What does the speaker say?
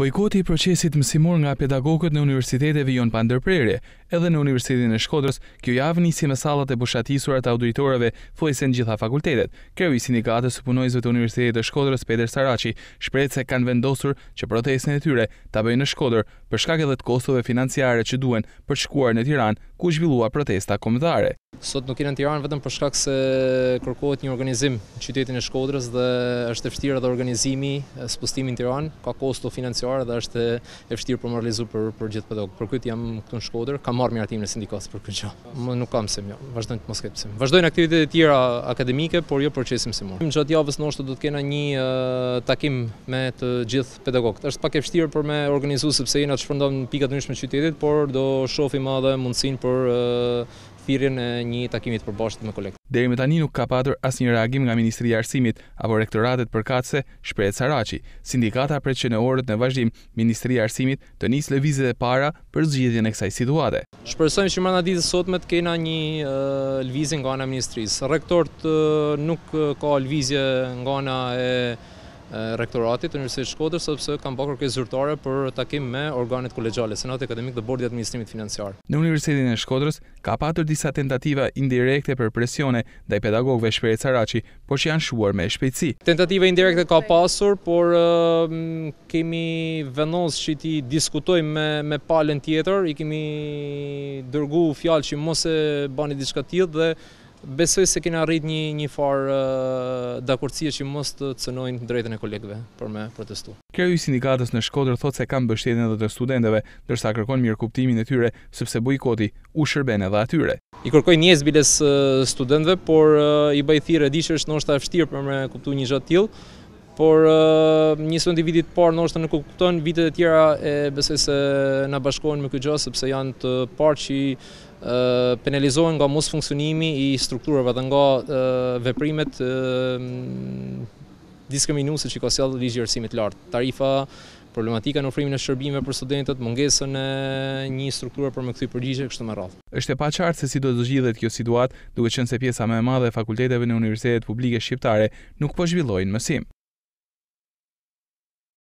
Bojkoti i procesit mësimor nga pedagogët në universitete vijon pa ndërprerje. Edhe në Universitetin e Shkodrës, kjo javë nisi me sallat e boshatisura të auditorëve thuajse në gjitha fakultetet. Kreu i Sindikatës së Punonjësve të Universitetit të Shkodrës, Peter Saraçi, shprehet se kanë vendosur që protestën e tyre ta bëjnë në Shkodër, për shkak edhe të kostove financiare që duhen për të shkuar në Tiranë, ku u zhvillua protesta kombëtare. Sot nuk jena në Tiranë vetëm për shkak se kërkohet një organizim në qytetin e Shkodrës dhe është e vështirë edhe organizimi, spostimi në Tiranë, ka kosto financiare dhe është e vështirë për me realizu për, për gjithë pedagogët. Për këtë jam këtu në Shkodër, kam marrë miratimin e sindikatës për këtë gjë. Me nuk kam se jo, vazhdojnë të mos ketë mësim. Vazhdojnë aktivitetet e tjera akademike, por jo procesi mësimor. Gjatë javës ndoshta do të kena një takim me të gjithë pedagogët. Është pak e vështirë për me organizu sepse jena të shpërndamë në pika të ndryshme të qytetit, por do shohim me edhe mundësinë për thirrjen e një takimi të përbashkët me kolegët. Deri më tani nuk ka patur asnjë reagim nga Ministria e Arsimit apo rektoratet përkatëse, shprehet Saraçi. Sindikata pret që në orët në vazhdim Ministria e Arsimit të nisë lëvizjet e para për zgjidhjen e kësaj situate. Shpresojmë që brenda ditës së sotme të kena një lëvizje nga ana e Ministrisë. Rektorët nuk ka lëvizje nga ana e Rektoratit të Universitetit të Shkodrës sepse kam ba kërkesë zyrtare për takim me organet kolegjiale, Senati Akademik dhe Bordi i Administrimit Financiar. Në Universitetin e Shkodrës ka patur disa tentativa indirekte për presione ndaj pedagogëve, shprehet Saraçi, por që janë shuar me shpejtësi. Tentativa indirekte ka pasur, por kemi vendos që t'i diskutojmë me me palën tjetër, i kemi dërgu fjalë që mos e bani diçka të tillë dhe Besoj se kena arrit një një farë dakordësie që mos të cënojnë të drejtën e kolegëve për me protestu. Kreu i sindikatës në Shkodër thotë se kanë mbështetjen edhe të studentëve, ndërsa kërkon mirëkuptimin e tyre, sepse bojkoti u shërben edhe atyre. I kërkoj ndjesë biles studentëve, por i bëj thirrje, e di që është ndoshta e vështirë për me kuptu një gjë të tillë, Por nëse studentët e vitit parë ndoshta nuk kuptojnë, vitet e tjera e besoj se na bashkohen me këtë gjë, sepse janë të parë që penalizohen nga mosfunksionimi i strukturave dhe nga veprimet diskriminuese që ka sjellë ligji i arsimit të lartë. Tarifa Problematika në ofrimin e shërbimeve për studentët, mungesën e një strukture për me kthy përgjigje e kështu me radhë. Është e paqartë se si do të zgjidhet kjo situatë, duke qenë se pjesa më e madhe e fakulteteve në universitetet publike shqiptare nuk po zhvillojnë mësim.